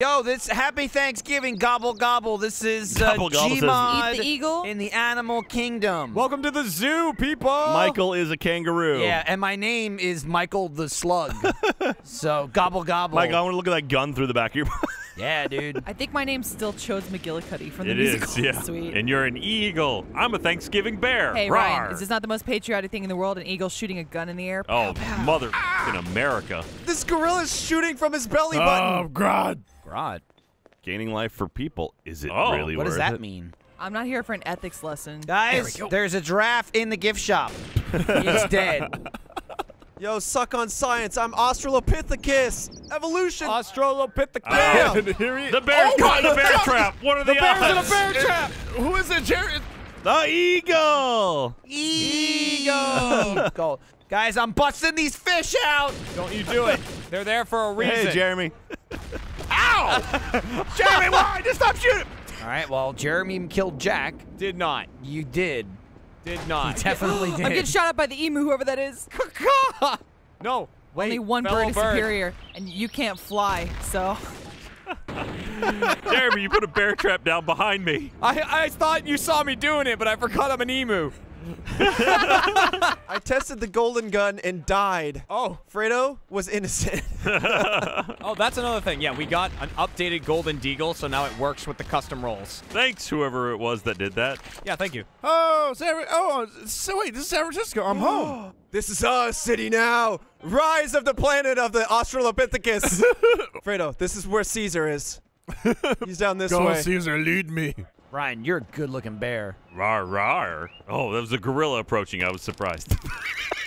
Yo, this happy Thanksgiving, gobble gobble. This is uh, Gobble gobble says- Gmod Eat the eagle? in the animal kingdom. Welcome to the zoo, people. Michael is a kangaroo. yeah, and my name is Michael the Slug. so gobble gobble. Michael, I want to look at that gun through the back of your. Yeah, dude. I think my name's still Chose McGillicuddy from the It musical. is, yeah. Sweet. And you're an eagle. I'm a Thanksgiving bear. hey, Rawr. Ryan, is this not the most patriotic thing in the world? An eagle shooting a gun in the air? Oh, mother in America. This gorilla's shooting from his belly button. Oh. God. Rod, Gaining life for people. Is it really worth Oh, really what does that it? mean? I'm not here for an ethics lesson. Guys, there there's a giraffe in the gift shop. He's dead. Yo, suck on science. I'm Australopithecus. Evolution. Australopithecus. Bam! Here he The bear's oh caught in a bear trap. What are the, bear's in a bear trap. Who is it, Jared? The eagle. Eagle. Go. Guys, I'm busting these fish out. Don't you do it. They're there for a reason. Hey, Jeremy. Ow! Jeremy, why? Just stop shooting. All right, well, Jeremy killed Jack. Did not. You did. Did not. Definitely did. I'm getting shot up by the emu, whoever that is. no. Wait, Only one bird is superior, and you can't fly, so. Jeremy, you put a bear trap down behind me. I, I thought you saw me doing it, but I forgot I'm an emu. I tested the golden gun and died. Oh, Fredo was innocent. oh, that's another thing. Yeah, we got an updated golden deagle, so now it works with the custom roles. Thanks, whoever it was that did that. Yeah, thank you. Oh, San, oh, so wait, this is San Francisco. I'm home. This is our city now. Rise of the planet of the Australopithecus. Fredo, this is where Caesar is. He's down this way. Go, Caesar, lead me. Ryan, you're a good-looking bear. Rar, rar. Oh, that was a gorilla approaching. I was surprised.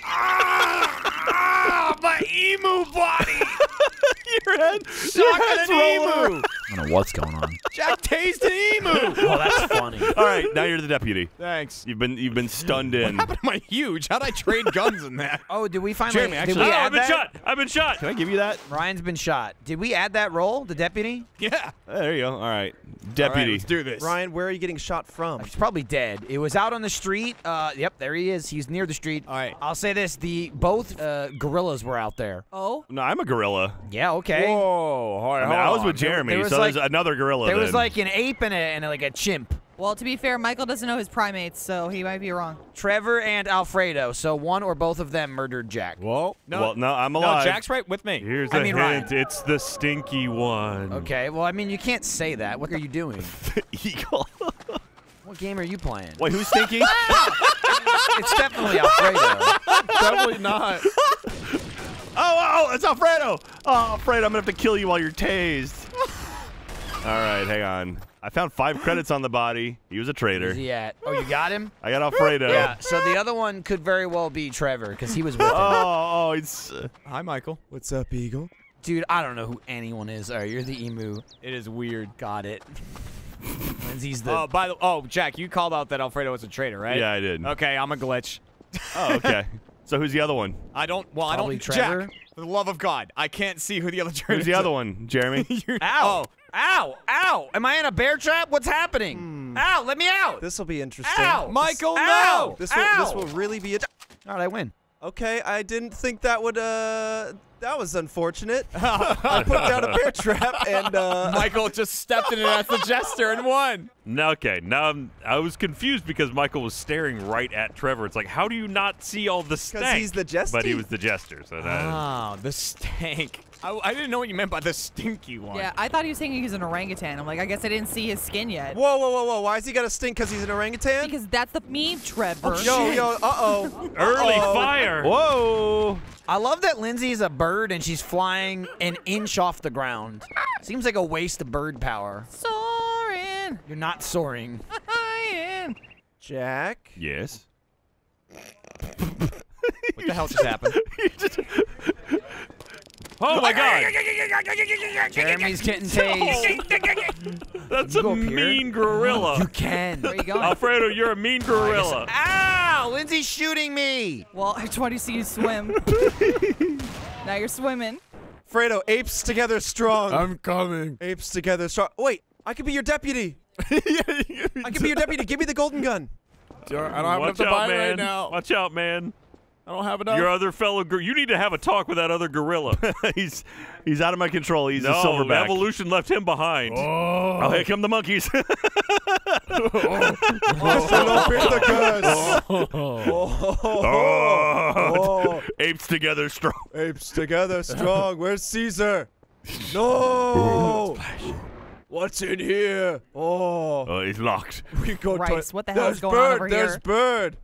Ah, my emu body. Your head. Your head's rolling. I don't know what's going on. Jack tased an emu. oh, that's funny. All right, now you're the deputy. Thanks. You've been you've been stunned in. What happened to my huge? How'd I trade guns in that? Oh, did we finally? Jeremy, did actually- we oh, add I've been that? shot. I've been shot. Can I give you that? Ryan's been shot. Did we add that role, the deputy? Yeah. There you go. All right, All deputy. right, let's do this. Ryan, where are you getting shot from? He's probably dead. It was out on the street. Uh, yep, there he is. He's near the street. All right. I'll say this: the both uh, gorillas were out there. Oh? no, I'm a gorilla. Yeah. Okay. Whoa. Hold I, mean, I was with Jeremy, there was so like- there's another gorilla. There was like an ape and, a, and like a chimp. Well, to be fair, Michael doesn't know his primates, so he might be wrong. Trevor and Alfredo. So one or both of them murdered Jack. Whoa. No. well, no, I'm no, alive. Jack's right with me. Here's I a mean, hint. Ryan. It's the stinky one. Okay. Well, I mean, you can't say that. What are you doing? eagle. what game are you playing? Wait, who's stinky? It's definitely Alfredo. Definitely not. oh, oh, it's Alfredo. Oh, Alfredo, I'm gonna have to kill you while you're tased. All right, hang on. I found five credits on the body. He was a traitor. Where's he at? Oh, you got him? I got Alfredo. Yeah. So the other one could very well be Trevor because he was with him. Oh, oh, it's. Uh, Hi, Michael. What's up, Eagle? Dude, I don't know who anyone is. All right, you're the emu. It is weird. Got it. Lindsay's the. Oh, by the oh, Jack, you called out that Alfredo was a traitor, right? yeah, I did. Okay, I'm a glitch. Oh, okay. so who's the other one? I don't. Well, Probably I don't. Trevor? Jack, for the love of God, I can't see who the other traitor. Who's the other one? Jeremy. You're- Ow! Oh, Ow! Ow! Am I in a bear trap? What's happening? Ow! Let me out! This will be interesting. Ow! Michael, Ow! no! This will this will really be a. All right, I win. Okay, I didn't think that would. Uh, that was unfortunate. I put down a bear trap and. Uh, Michael just stepped in it as the jester and won. Now, okay, now I'm, I was confused because Michael was staring right at Trevor. It's like, how do you not see all the stank? Because he's the jester. But he was the jester, so that. Oh, the stank. I, I didn't know what you meant by the stinky one. Yeah, I thought he was saying he was an orangutan. I'm like, I guess I didn't see his skin yet. whoa, whoa, whoa, whoa! Why is he got to stink? Because he's an orangutan? Because that's the me, Trevor. yo, yo, uh oh. Early fire. Whoa. I love that Lindsay's a bird and she's flying an inch off the ground. Seems like a waste of bird power. Soaring, You're not soaring. flying. Jack. Yes. What the hell just happened? Oh my God! Jeremy's getting tased. That's You a go here. mean gorilla. You can. Where you going? Alfredo, you're a mean oh, gorilla. Ow! Lindsay's shooting me. well, I just want to see you swim. now you're swimming. Fredo, apes together strong. I'm coming. apes together strong. Wait, I could be your deputy. I could be your deputy. Give me the golden gun. I don't have Watch enough to out, buy man. right now. Watch out, man. I don't have enough. Your other fellow, you need to have a talk with that other gorilla. he's he's out of my control. He's a no, silverback. evolution left him behind. Oh, oh here come the monkeys. Oh. Oh. oh. Apes together strong. Apes together strong. Where's Caesar? No. What's in here? Oh, Oh, he's locked. we go Christ, to. what the hell There's is going bird, on over There's here? bird.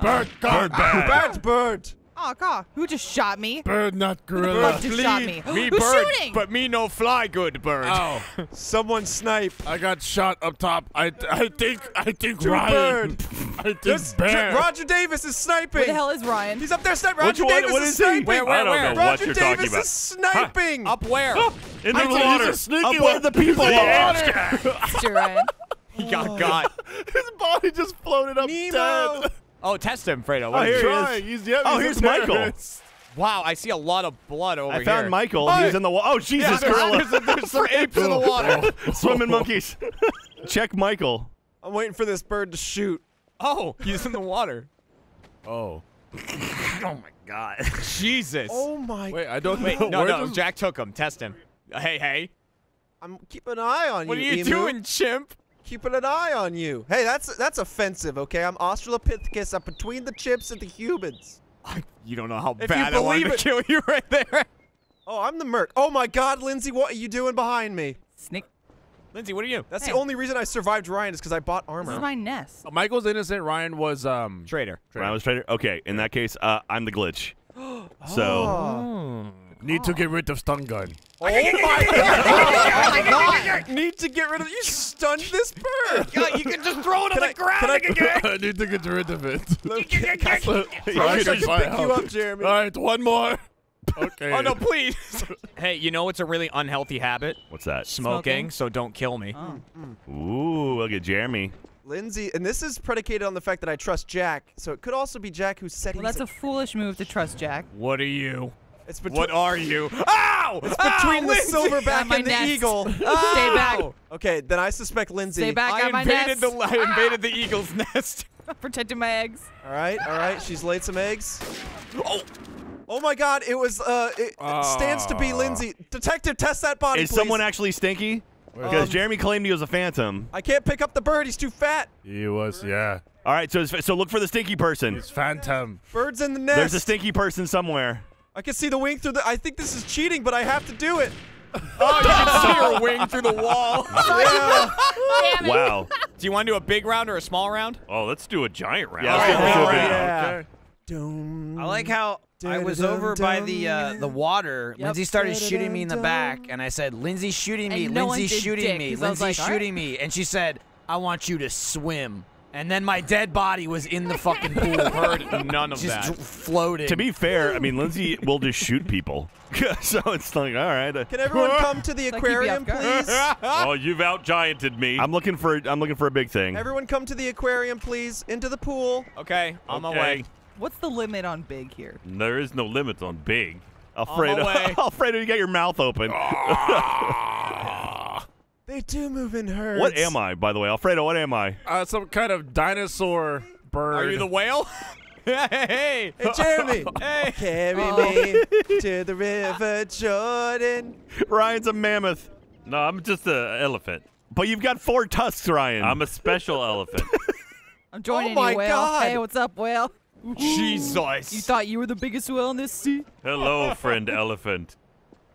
Bird, bird, God, Bird bird. Ah, oh, God. Who just shot me? bird, not Who the gorilla. fuck just shot me? Me Who's bird, shooting? but me no fly good bird. Ow! Oh. Someone snipe. I got shot up top. I, I think, I think Two Ryan. bird. I think There's bear. Roger Davis is sniping. Where the hell is Ryan? He's up there sniping. Which Roger one- Davis what is is he? sniping. Where, where, I don't where? know what Roger you're Davis talking about. is sniping. Up where? In the He's water. a sneaky Up one. where the people in are. the water. It's your Ryan. he got oh. got. His body just floated up Nemo. dead. Oh, test him, Fredo. Oh, What here is he it? is. Trying. He's, yeah, Oh, he's here's. Michael. Wow, I see a lot of blood over here. I here. found Michael. Hey. He's in the water. Oh, Jesus, Yeah, gorilla. there's, there's some apes in the water. Swimming monkeys. Check Michael. I'm waiting for this bird to shoot. Oh, he's in the water. Oh. Oh my god. Jesus. Oh my! Wait, I don't Wait, know. no, Where no. Jack took him. Test him. Hey, hey. I'm keeping an eye on you. What are you. you Emu. doing, chimp? Keeping an eye on you. Hey, that's that's offensive. Okay, I'm Australopithecus. I'm between the chips and the humans. You don't know how If bad I wanted believe to kill you right there. Oh, I'm the merc. Oh my God, Lindsay, what are you doing behind me? Snick. Lindsay, what are you? That's Hey. the only reason I survived Ryan is because I bought armor. This armor. is my nest. Michael's innocent. Ryan was um. traitor. When I was traitor. Okay, in that case, uh, I'm the glitch. So Oh, Need to get rid of stun gun. oh my God! Need to get rid of you. Stunned this bird. you can just throw it Can I, can I, I need to get rid of it. can I, So, can I can pick you up, Jeremy? All right, one more. Okay. Oh no, please. hey, you know it's a really unhealthy habit? what's that? Smoking. So don't kill me. Oh. Ooh, look at Jeremy. Lindsay, and this is predicated on the fact that I trust Jack. So it could also be Jack who said Well, that's a foolish move to trust Jack. What are you? It's between, What are you? Ow! It's between the Got silverback my and the nest. eagle. Stay back. Okay, then I suspect Lindsay. Stay back I at my invaded nest. the I invaded the eagle's nest. Protecting my eggs. All right, all right. She's laid some eggs. Oh, oh my God! It was. Uh, it stands to be Lindsay. Detective, test that body, Is please. someone actually stinky? Because Um, Jeremy claimed he was a phantom. I can't pick up the bird. He's too fat. He was, yeah. All right, so so look for the stinky person. It's Phantom. Bird's in the nest. There's a stinky person somewhere. I can see the wing through the. I think this is cheating, but I have to do it. Oh, you can see her wing through the wall. Yeah. Wow. Do you want to do a big round or a small round? Oh, let's do a giant round. Yeah, let's get this Oh, over yeah. Okay. I like how I was over by the uh, the water. Yep. Lindsay started shooting me in the back, and I said, "Lindsay's shooting me. And no Lindsay's did shooting dick, me. 'cause I Lindsay's like, all right. shooting me." And she said, "I want you to swim." And then my dead body was in the fucking pool. Heard none of just that. dr- floating. To be fair, I mean Lindsay will just shoot people. so it's like, all right. uh, Can everyone come to the Does that keep you aquarium, please? Oh, you've out gianted me. I'm looking for I'm looking for a big thing. Everyone come to the aquarium, please. Into the pool. Okay, on my Okay. way. What's the limit on big here? There is no limit on big. Alfredo, way. Alfredo, you got your mouth open. They do move in herds. what am I, by the way, Alfredo? What am I? Uh, some kind of dinosaur bird. Are you the whale? hey, Hey, Jeremy. hey. Carry Oh. me to the river Jordan. Ryan's a mammoth, No, I'm just an elephant. but you've got four tusks, Ryan. I'm a special elephant. I'm joining my you, whale. God. Hey, what's up, whale? Jesus. You thought you were the biggest whale in this sea? Hello, friend elephant.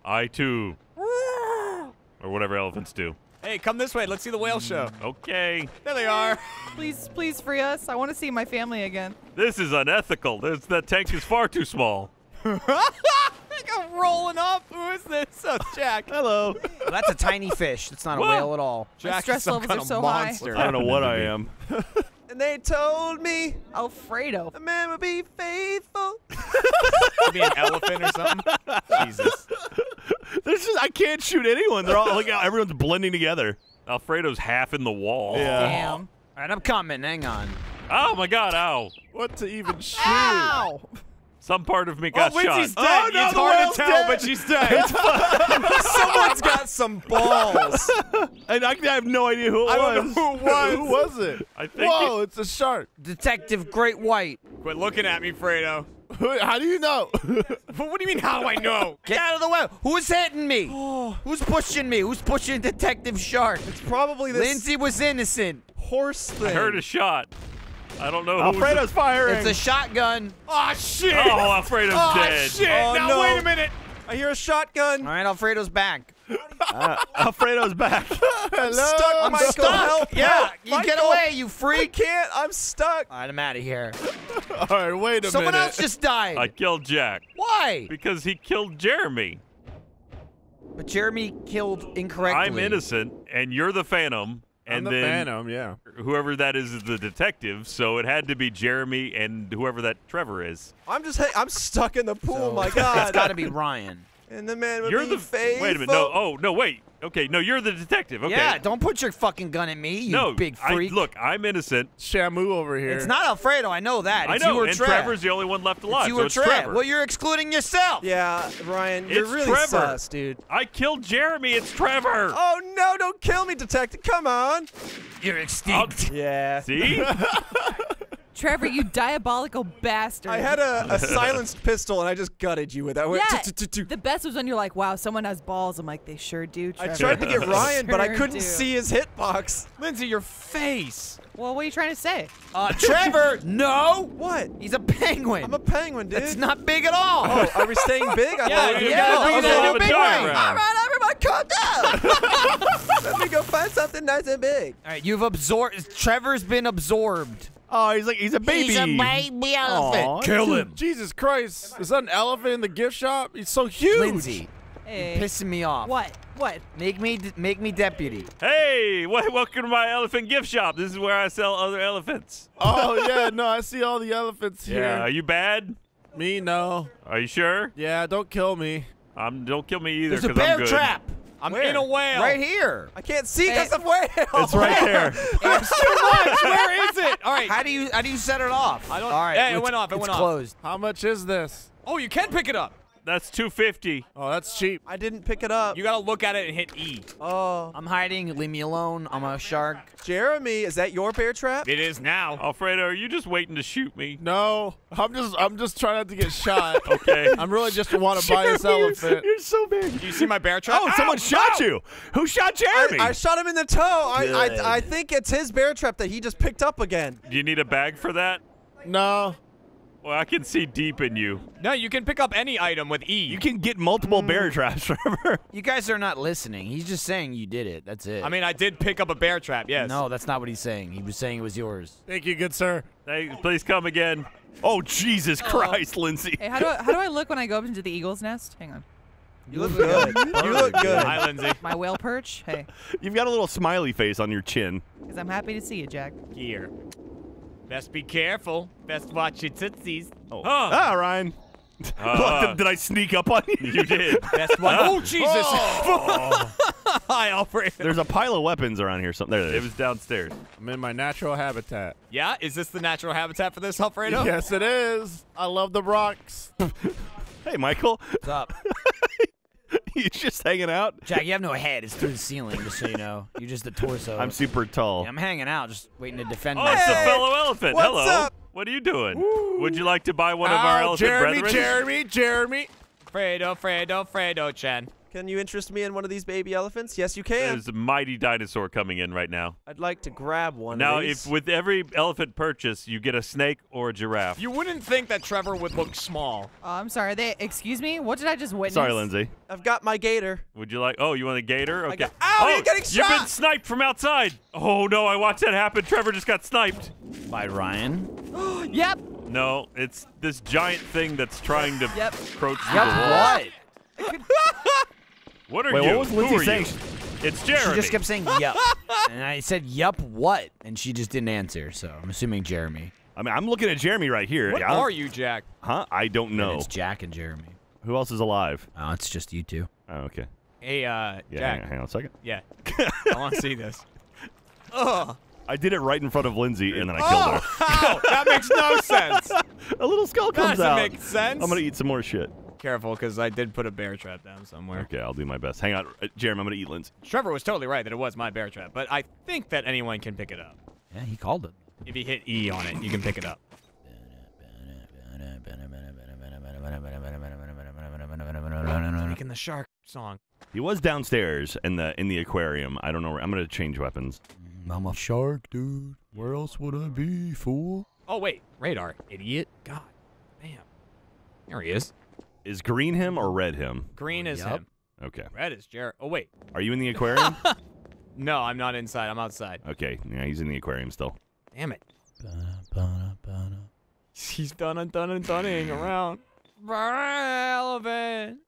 I too. Or whatever elephants do. Hey, come this way. Let's see the whale mm, show. Okay. There they are. Please, please free us. I want to see my family again. This is unethical. This, that tank is far too small. They go rolling up. Who is this? Oh, Jack. Hello. Well, that's a tiny fish. That's not a Whoa. whale at all. Jack is stress some levels kind are of so high. monster. I don't know what I am. And they told me Alfredo. a man would be faithful. Be an elephant or something. Jesus. This is I can't shoot anyone. They're all like everyone's blending together. Alfredo's half in the wall. Yeah. Damn. All right, I'm coming. Hang on. Oh my god, ow. What to even shoot? Ow! Some part of me oh, got oh, Lindsay's shot. dead. Oh, no, it's the hard to tell, dead. but she's dead. Someone's got some balls. And I, I have no idea who it I don't was. know who it was. who was it? I think Whoa, it's a shark. Detective Great White. Quit looking at me, Fredo. How do you know? what do you mean? How do I know? Get out of the way. Who's hitting me? Who's pushing me? Who's pushing Detective Shark? It's probably this Lindsay was innocent. horse thing. I heard a shot. I don't know who was Alfredo's firing. It's a shotgun. Oh shit! Oh, Alfredo's Oh, dead. shit! Oh, now no. wait a minute. I hear a shotgun. All right, Alfredo's back. Uh, Alfredo's back. I'm stuck, I'm Michael. stuck. Help! Yeah, help, you get away, you I freak. can't. I'm stuck. All right, I'm out of here. All right, wait a Someone minute. Someone else just died. I killed Jack Why? because he killed Jeremy. But Jeremy killed incorrectly. I'm innocent, and you're the Phantom, I'm and the then Phantom, yeah. whoever that is is the detective. So it had to be Jeremy and whoever that Trevor is. I'm just. Hey, I'm stuck in the pool. So, my It's got to be Ryan. And the man with You're the the face. wait a minute. No, oh no, wait. Okay, no, you're the detective. Okay. Yeah, don't put your fucking gun at me, you no, big I- freak. look, I'm innocent. Shamu over here. it's not Alfredo. I know that. I know, you or and Trev. Trevor's the only one left It's alive. you so or it's Trev. Trevor. Well, you're excluding yourself. Yeah, Ryan, you're It's really Trevor. sus, dude. I killed Jeremy. It's Trevor. Oh no! Don't kill me, detective. Come on. You're extinct. Yeah. See? Trevor, you diabolical bastard. I had a, a silenced pistol and I just gutted you with that. I went Yeah. The best was when you're like, wow, someone has balls. I'm like, they sure do. I tried to get Ryan, but I couldn't do. see his hitbox. Lindsay, your face. Well, what are you trying to say? Uh, Trevor, no. What? He's a penguin. I'm a penguin, dude. It's not big at all. Oh, are we staying big? I Yeah, thought we you were gotta going- bring it okay, down you to a big diagram. All right, everybody, calm down. Let me go find something nice and big. All right, you've absorbed. Trevor's been absorbed. Oh, he's like he's a baby. He's a baby elephant. Aw. Kill him. Jesus Christ. Is that an elephant in the gift shop? He's so huge. Lindsay, Hey. pissing me off. What? What? Make me make me deputy. hey, wel- welcome to my elephant gift shop. This is where I sell other elephants. Oh, yeah, no, I see all the elephants here. Yeah. Are you bad? Me, no. Are you sure? Yeah, don't kill me. Um, don't kill me either. There's a 'cause I'm bear good. trap. I'm Where? in a whale. Right here. I can't see because of whale. It's right there. It's Too much. Where is it? All right. How do you how do you set it off? I don't- All right, Yeah, it went off, it it's went off. closed. How much is this? Oh, you can pick it up. That's 250. Oh, that's cheap. I didn't pick it up. You gotta look at it and hit E. oh, I'm hiding. Leave me alone. I'm a shark. Jeremy, is that your bear trap? It is now. Alfredo, are you just waiting to shoot me? No, I'm just I'm just trying not to get shot. Okay. I'm really just want to buy this elephant. You're so big. Do you see my bear trap? Oh, someone shot Ow! you. Who shot I, Jeremy? I shot him in the toe. I, I I think it's his bear trap that he just picked up again. Do you need a bag for that? No. Well, I can see deep in you. No, you can pick up any item with E. you can get multiple mm. bear traps, Trevor. You guys are not listening. He's just saying you did it. That's it. I mean, I did pick up a bear trap. Yes. no, that's not what he's saying. He was saying it was yours. Thank you, good sir. Hey, please come again. Oh Jesus oh. Christ, Lindsay. Hey, how do I, how do I look when I go up into the eagle's nest? Hang on. You look good. you look good. Hi, Lindsay. My whale perch. Hey, You've got a little smiley face on your chin. because I'm happy to see you, Jack. Here. Best be careful. Best watch your tootsies. Oh, Huh. ah, Ryan. Uh, Look, did, did I sneak up on you? you did. Best watch. Oh, Jesus. Hi, Alfred. There's a pile of weapons around here. Something there. It It was downstairs. I'm in my natural habitat. Yeah, is this the natural habitat for this, Alfredo? Yes, it is. I love the rocks. Hey, Michael. What's up? you just hanging out? Jack, you have no head. It's through the ceiling, just so you know. You're just the torso. I'm super tall. Yeah, I'm hanging out, just waiting to defend Oh, it's myself. a fellow elephant. what's Hello. up? What are you doing? Would you like to buy one of our Ow, elephant Jeremy, brethren? Jeremy, Jeremy. Fredo, Fredo, Fredo, Chen. Can you interest me in one of these baby elephants? Yes, you can. There's a mighty dinosaur coming in right now. I'd like to grab one. Now, of these. if with every elephant purchase, you get a snake or a giraffe. You wouldn't think that Trevor would look small. Oh, I'm sorry. They excuse me. What did I just witness? Sorry, Lindsay. I've got my gator. Would you like? Oh, you want a gator? Okay. got- Ow, oh, you're getting shot. You've been sniped from outside. Oh no! I watched that happen. Trevor just got sniped. By Ryan. Yep. No, it's this giant thing that's trying to Yep. approach through Yep, the wall. what? What are Wait, you? what was Who Lindsay are saying? You? It's Jeremy. She just kept saying yup. and I said, yup, what? And she just didn't answer, so I'm assuming Jeremy. I mean, I'm looking at Jeremy right here. What Yeah, are you, Jack? Huh? I don't And know. it's Jack and Jeremy. Who else is alive? Oh, it's just you two. Oh, okay. Hey, uh, Yeah, Jack. hang, on, hang on a second. Yeah. I want to see this. Ugh. I did it right in front of Lindsay, and then I killed her. How? That makes no sense. A little skull comes Doesn't out. make sense. I'm gonna eat some more shit. Careful, because I did put a bear trap down somewhere. Okay, I'll do my best. Hang on, uh, Jeremy. I'm gonna eat Lindsay. Trevor was totally right that it was my bear trap, but I think that anyone can pick it up. Yeah, he called it. If you hit E on it, you can pick it up. Making the shark song. He was downstairs in the in the aquarium. I don't know. Where, I'm gonna change weapons. I'm a shark, dude. Where else would I be, fool? Oh wait, radar, idiot. God, damn. There he is. Is green him or red him? Green is Yup. him. Okay. Red is Jared. Oh wait, Are you in the aquarium? no, I'm not inside. I'm outside. okay. Yeah, he's in the aquarium still. Damn it. Ba-na, ba-na. He's done and done and dunning around. Elephant.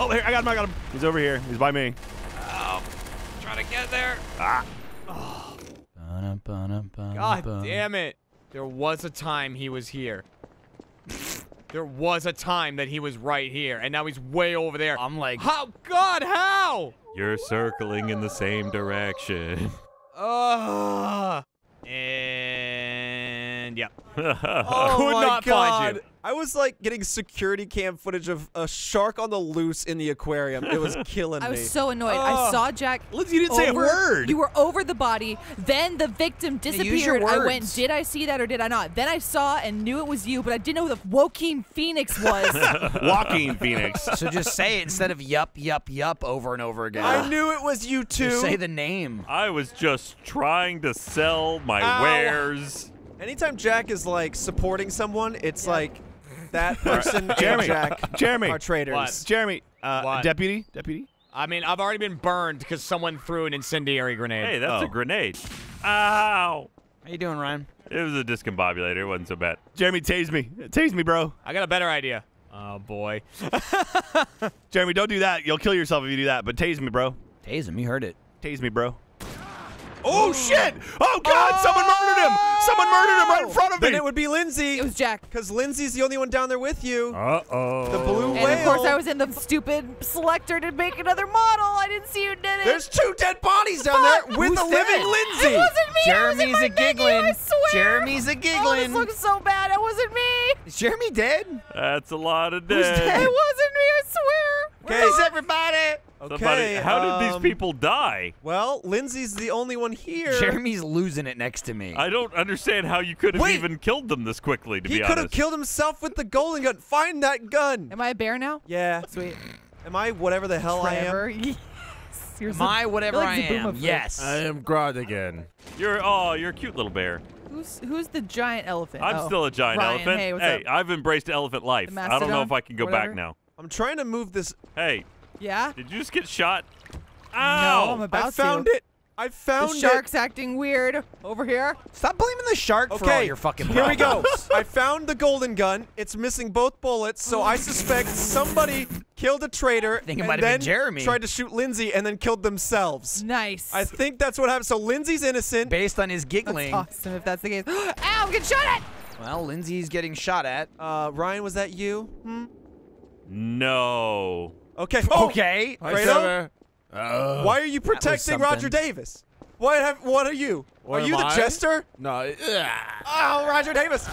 Oh, here, I got him. I got him. He's over here. He's by me. Oh, trying to get there. Ah. God damn it. There was a time he was here. There was a time that he was right here, and now he's way over there. I'm like, How? God, how? You're circling in the same direction. Ugh. And yeah. Oh Could my not find god. you. I was like getting security cam footage of a shark on the loose in the aquarium. It was killing me. I was so annoyed. Oh. I saw Jack. Lindsay, you didn't say a word. You were over the body. Then the victim use your disappeared. I went, did I see that or did I not? Then I saw and knew it was you, but I didn't know who the Joaquin Phoenix was. Walking Phoenix. so just say it instead of yup, yup, yup over and over again. I knew it was you too. Just say the name. I was just trying to sell my Ow. wares. Anytime Jack is like supporting someone, it's like that person and Jeremy. Jack Jeremy. are traitors. What? Jeremy. Uh, What? deputy. Deputy. I mean, I've already been burned because someone threw an incendiary grenade. Hey, that's Oh. a grenade. Ow! How you doing, Ryan? It was a discombobulator. It wasn't so bad. Jeremy, tase me. Tase me, bro. I got a better idea. Oh boy. Jeremy, don't do that. You'll kill yourself if you do that. But tase me, bro. Tase him. You heard it. Tase me, bro. Oh shit! Oh god! Someone murdered him! Someone murdered him right in front of me! Then it would be Lindsay. it was Jack. Because Lindsay's the only one down there with you. Uh-oh. the blue And whale. of course, I was in the stupid selector to make another model. I didn't see you did it. There's two dead bodies down there with Who's a living dead? Lindsay. It wasn't me. I was in Jeremy's a menu, giggling. I swear. Jeremy's a Oh, this giggling. looks so bad. It wasn't me. Is Jeremy dead? That's a lot of Who's dead. dead? It wasn't me. I swear. Where's everybody? Somebody, Okay, how did these um, people die? Well, Lindsay's the only one here. Jeremy's losing it next to me. I don't understand how you could have Wait. even killed them this quickly, to he be could have killed himself with the golden gun. Find that gun. Am I a bear now? Yeah. Sweet. Am I whatever the hell Trevor. I am? Yes. You're Am so- I whatever you're I am? Zoboomafoo. Yes. I am Grodd again. You're oh, you're a cute little bear. Who's who's the giant elephant? I'm Oh. still a giant Ryan, elephant. Hey, what's up? I've embraced elephant life. I don't know if I can go whatever. back now. I'm trying to move this. Hey, Yeah. did you just get shot? No, I'm about I found to. it. I found The it. shark's acting weird over here. Stop blaming the shark for all your fucking problems. here we go. I found the golden gun. It's missing both bullets, so I suspect somebody killed a traitor I think it and might have been then Jeremy. tried to shoot Lindsay and then killed themselves. Nice. I think that's what happened. So Lindsay's innocent. Based on his giggling. That's giggling. awesome if that's the case. Ow! I'm getting shot at. Well, Lindsay's getting shot at. Uh, Ryan, was that you? Hmm? No. Okay. Oh, Okay. Hi, Fredo? Uh, Why are you protecting Roger. Davis? What have? What are you? What are you am the I? jester? No. it- Oh, Roger Davis.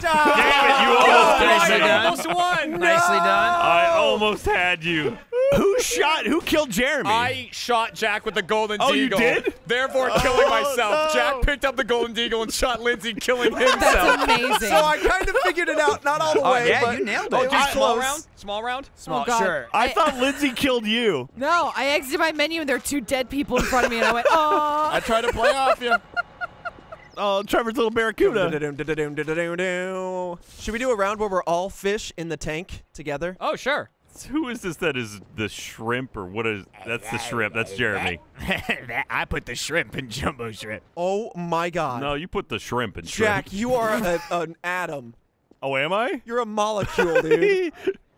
Damn it, you almost Nicely killed me. done. Almost won. Nicely done. I almost had you. Who shot? Who killed Jeremy? I shot Jack with the golden Oh, you deagle. did? Therefore, killing Oh, myself. no. Jack picked up the golden deagle and shot Lindsay, killing himself. That's amazing. So I kind of figured it out, not all the Oh, way, yeah, but you nailed Oh, it. just Alright, small round. Small round. Oh, small, Oh, God. sure. I I- thought Lindsay killed you. no, I exited my menu and there were two dead people in front of me, and I went, oh. I tried to play off you. Oh, Trevor's little barracuda. Should we do a round where we're all fish in the tank together? Oh, sure. Who is this that is the shrimp or what is that's the shrimp? That's Jeremy. I put the shrimp in jumbo shrimp. Oh my god. No, you put the shrimp in shrimp. Jack, you are a, an atom. Oh, am I? You're a molecule, dude.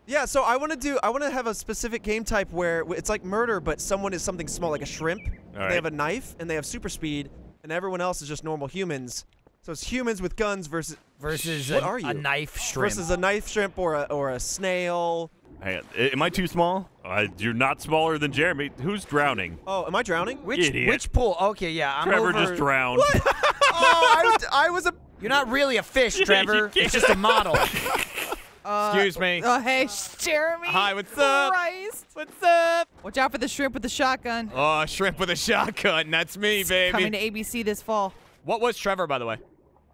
yeah, so I want to do I want to have a specific game type where it's like murder but someone is something small like a shrimp. They have a knife and they have super speed and everyone else is just normal humans. So it's humans with guns versus Versus What a, are a knife shrimp. versus a knife shrimp or a or a snail. Hang on. Am I too small? Uh, you're not smaller than Jeremy. Who's drowning? Oh, am I drowning? which Idiot. which pool? Okay, yeah. I'm Trevor over. just drowned. oh, I, I was a You're not really a fish, Trevor. it's just a model. Excuse uh, me. Oh, hey, Jeremy. Hi, what's up? Christ. What's up? Watch out for the shrimp with the shotgun. Oh, shrimp with a shotgun. That's me, Coming baby. Coming to ABC this fall. What was Trevor, by the way?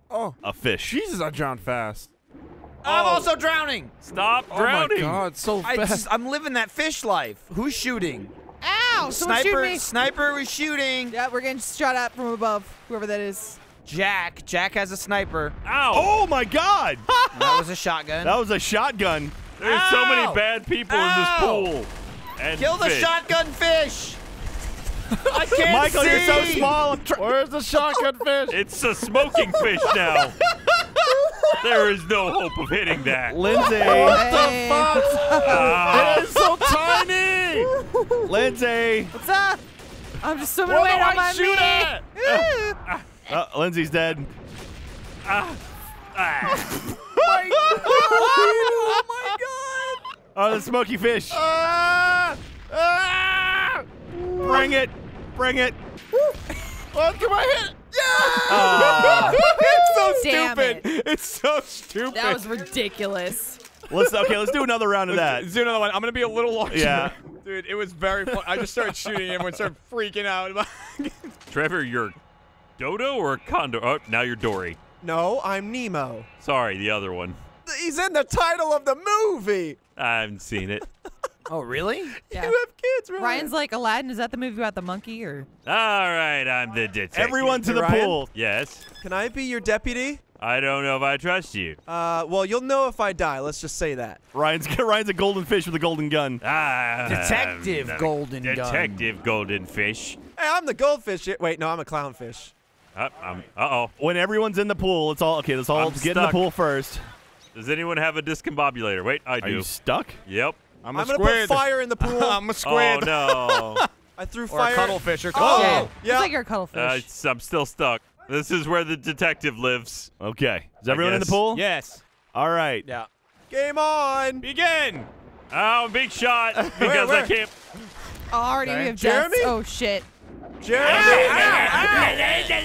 Oh, a fish. Jesus, I drowned fast. I'm oh. also drowning. Stop drowning. Oh my god, so I fast. just, I'm living that fish life. Who's shooting? Ow! Someone shoot Sniper, me. sniper was shooting. Yeah, we're getting shot at from above. Whoever that is. Jack, Jack has a sniper. Ow. Oh my God! That was a shotgun. that was a shotgun. There's so many bad people in this pool. And Kill the fish. shotgun fish. I can't Michael, see. you're so small. I'm tr- Where's the shotgun fish? It's a smoking fish now. there is no hope of hitting that. Lindsay. What Hey, Ah. It's so tiny. Lindsay. what's up? I'm just swimming What away on I my shoot meat. at? Uh, Lindsay's dead. oh my god! Oh, the smoky fish. Ah! Ah! Bring it. Bring it. Oh, come on, hit! Ah. it's so Damn stupid. It's so stupid. That was ridiculous. let's okay. Let's do another round of that. Let's do another one. I'm gonna be a little larger. Yeah. Dude, it was very fun. I just started shooting. Everyone started freaking out. Trevor, you're Dodo or Condor? Oh, now you're Dory. No, I'm Nemo. Sorry, the other one. He's in the title of the movie. I haven't seen it. Oh, really? Yeah. You have kids, right? Ryan's like Aladdin. Is that the movie about the monkey or? All right, I'm the detective. Everyone to the Ryan? pool. Yes. Can I be your deputy? I don't know if I trust you. Uh, well, you'll know if I die. Let's just say that. Ryan's Ryan's a golden fish with a golden gun. Ah, Detective um, Golden Gun. Detective Golden Fish. Hey, I'm the goldfish. Wait, no, I'm a clownfish. Uh oh. When everyone's in the pool, let's all okay. Let's all I'm get in the pool first. Does anyone have a discombobulator? Wait, I do. Are you stuck? Yep. I'm, I'm a gonna put fire in the pool. I'm a squid. Oh squid. no. I threw Or a fire. cuttlefish. Or Oh, yeah. yeah. Looks like you're a cuttlefish. uh, I'm still stuck. This is where the detective lives. Okay. Is everyone in the pool? Yes. All right. Yeah. Game on. Begin. Oh, big shot because I where? can't. Already we have Jeremy? deaths. Oh shit. Jeremy. I-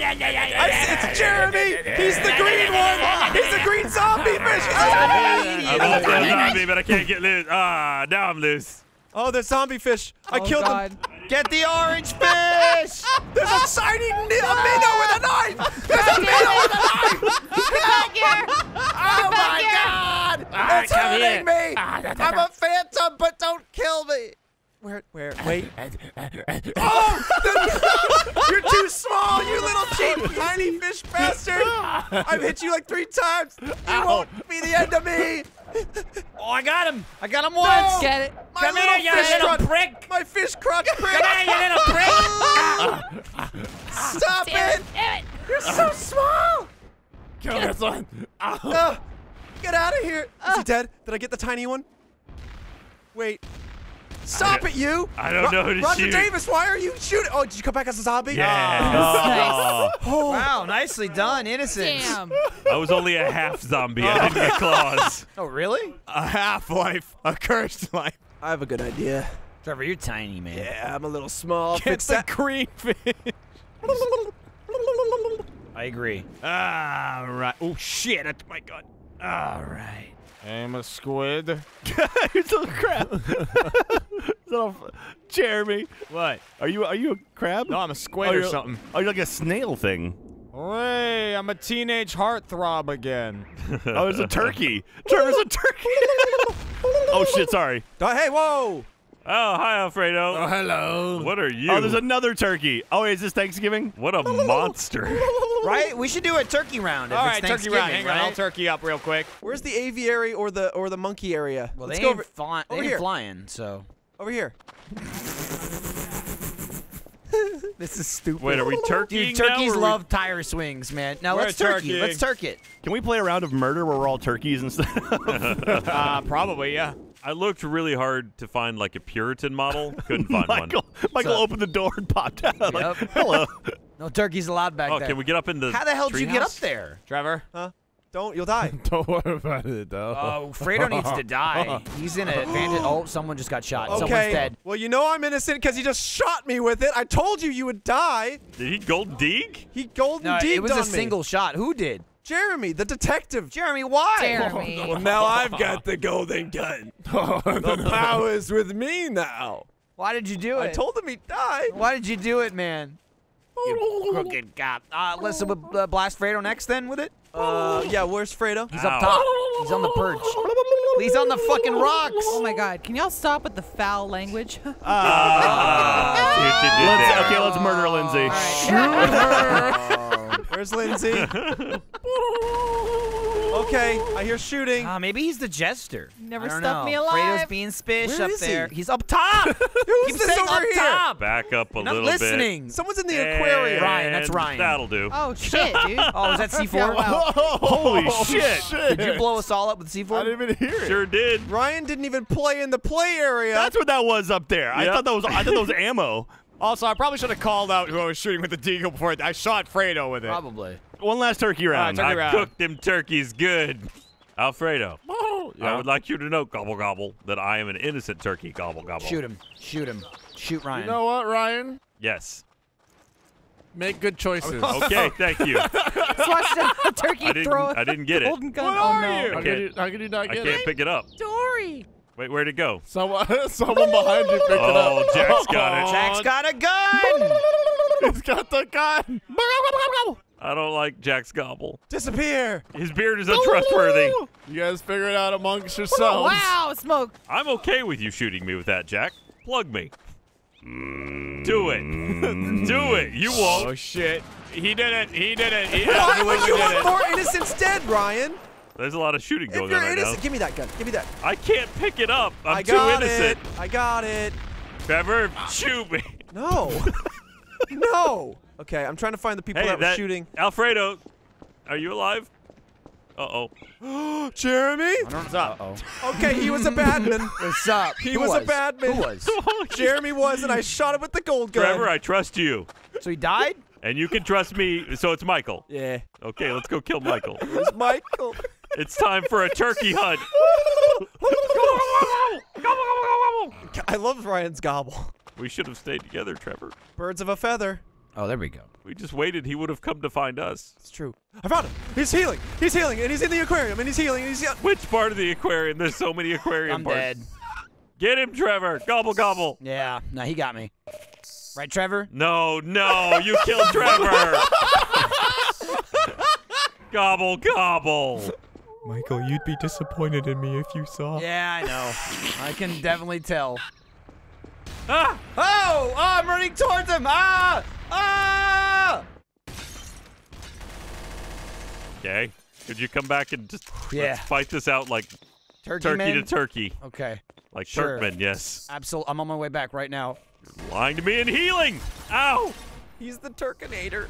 it's Jeremy. He's the green one. He's the green zombie fish. I'm a still zombie, but I can't get loose. Ah, now I'm loose. Oh, the zombie fish. I oh, killed God. him. Get the orange fish. There's a shiny ni- a minnow with a knife. There's a minnow with a knife. Back here. Oh my God! It's hurting me. Ah, I'm a phantom, but don't kill me. Where? Where? Wait. oh! the- you're too small, you little cheap tiny fish bastard! I've hit you like three times. You won't be the end of me. Oh, I got him. I got him once. Get it. My Come little here, you fish little crunch. prick. My fish crunch prick. Come here, you little prick. Stop Damn it! it. Damn it. You're so small. Kill this one. Uh, get out of here. Is he dead? Did I get the tiny one? Wait. Stop it, you! I don't know who to Roger shoot. Davis, why are you shooting? Oh, did you come back as a zombie? Yeah. Oh, Wow, nicely done, innocent. Damn. I was only a half zombie. I didn't get claws. Oh, really? A half life. A cursed life. I have a good idea. Trevor, you're tiny, man. Yeah, I'm a little small. Get Fix the that. green fish. I agree. Ah, right. Oh shit! That's my gun. All right. I'm a squid. you're a crab. little Jeremy. What? Are you are you a crab? No, I'm a squid oh, or you're- something. Oh, you're like a snail thing. Hey, I'm a teenage heartthrob again. Oh, it's a turkey. Trevor's a turkey. oh shit! Sorry. Oh, hey, whoa! Oh, hi, Alfredo. Oh, hello. What are you? Oh, there's another turkey. Oh, wait, is this Thanksgiving? what a monster. Right? We should do a turkey round. If All it's right, turkey round. Hang Thanksgiving, on, I'll turkey up real quick. Where's the aviary or the or the monkey area? Well, Let's they go ain't, over, they over ain't here. flying, so. over here. This is stupid. Wait, are we turkeying Dude, now, turkeys we- love tire swings, man. Now We're let's turkey. turkeying. Let's turkey it. Can we play a round of murder where we're all turkeys instead? of Uh, probably, yeah. I looked really hard to find like a Puritan model. Couldn't find one. Michael? Michael up? opened the door and popped out. Like, hello. No turkeys allowed back Oh, there. can we get up in the? How the hell did you get up there? Trevor. Huh? Don't, you'll die. Don't worry about it, though. Oh, Fredo needs to die. He's in an advantage. Oh, someone just got shot. Someone's okay. dead. Well, you know I'm innocent because he just shot me with it. I told you you would die. Did he gold dig? He golden No, deed it was on a me. single shot. Who did? Jeremy, the detective. Jeremy, why? Jeremy. Well, now I've got the golden gun. the power's with me now. Why did you do it? I told him he'd die. Why did you do it, man? You crooked cop. Uh, listen, we'll uh, blast Fredo next then with it. Uh, yeah, where's Fredo? He's up top. He's on the perch. He's on the fucking rocks. Oh my god, can y'all stop with the foul language? Ah, see what you did Let's, okay, let's murder Lindsay. Where's Lindsay? okay, I hear shooting. Ah, maybe he's the jester. Never stuck know. me alive. Fredo's being spish Where up is he? there. He's up top. Who's this over up here? top. Back up a You're not little listening. Someone's in the bit. aquarium. Ryan, that's Ryan. That'll do. oh shit, dude. Oh, is that C4? wow. Holy Oh, shit. Did you blow us all up with C4? I didn't even hear it. Sure did. Ryan didn't even play in the play area. That's what that was up there. I thought that was I thought that was ammo. Also, I probably should have called out who I was shooting with the deagle before I shot Fredo with it. Probably. One last turkey round. turkey I round. cooked them turkeys good. Alfredo, oh. I would like you to know, gobble gobble, that I am an innocent turkey. Gobble gobble. Shoot him. Shoot him. Shoot Ryan. You know what, Ryan? Yes. Make good choices. Okay, thank you. Just watched a, a turkey I didn't- throw a I didn't get it. golden gun. What oh, are no. you? How I could can't- you, how could you not I get can't it? pick it up. Dory. Wait, where'd it go? Someone, someone behind you picked it Oh, up. Jack's got it. Jack's got a gun. He's got the gun. I don't like Jack's gobble. Disappear. His beard is untrustworthy. You guys figure it out amongst yourselves. Wow, smoke. I'm okay with you shooting me with that, Jack. Plug me. Do it. Do it. You Oh won't. Oh, shit. He did it. He did it. He Why would you want more innocents dead, Ryan? There's a lot of shooting If going you're on right innocent, now. give me that gun. Give me that. I can't pick it up. I'm I too innocent. it. I got it. Trevor, shoot me. No. no. Okay, I'm trying to find the people Hey, that, that were shooting. Alfredo, are you alive? Uh oh. Jeremy? What's up? Uh oh. Okay, he was a badman. What's up? He Who was a bad man. Who was? Jeremy was, and I shot him with the gold gun. Trevor, I trust you, So he died? and you can trust me. So it's Michael. yeah. Okay, let's go kill Michael. It was Michael. It's time for a turkey hunt. I love Ryan's gobble. We should have stayed together, Trevor. Birds of a feather. Oh, there we go. We just waited. He would have come to find us. It's true. I found him. He's healing. He's healing, and he's in the aquarium, and he's healing, and he's. Which part of the aquarium? There's so many aquarium I'm parts. dead. Get him, Trevor. Gobble gobble. Yeah. No, he got me. Right, Trevor? No, no, you killed Trevor. gobble gobble. Michael, you'd be disappointed in me if you saw. Yeah, I know. I can definitely tell. Ah! Oh! Oh, I'm running towards him! Ah! Ah! Okay. Could you come back and just Yeah. let's fight this out like Turkey, turkey to turkey? Okay. Like Sure. Turkmen, yes. Absolutely. I'm on my way back right now. Lying to me and healing. Ow! He's the Turkinator.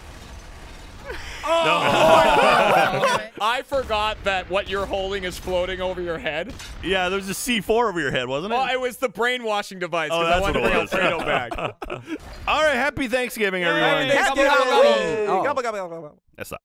Oh, I forgot that what you're holding is floating over your head. Yeah, there was a C4 over your head, wasn't it? Oh, it was the brainwashing device Oh, because I that's wanted to what bring it Alfredo was. back. All right, happy Thanksgiving, everyone. Happy Thanksgiving. gobble, gobble. Hey, Oh. Gobble, gobble, gobble, gobble. That's not.